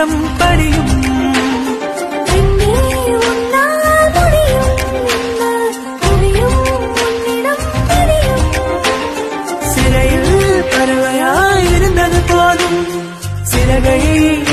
உள்ளம் படியும் சிறையில் பறவையாயிருந்தது போதும். சிறகையை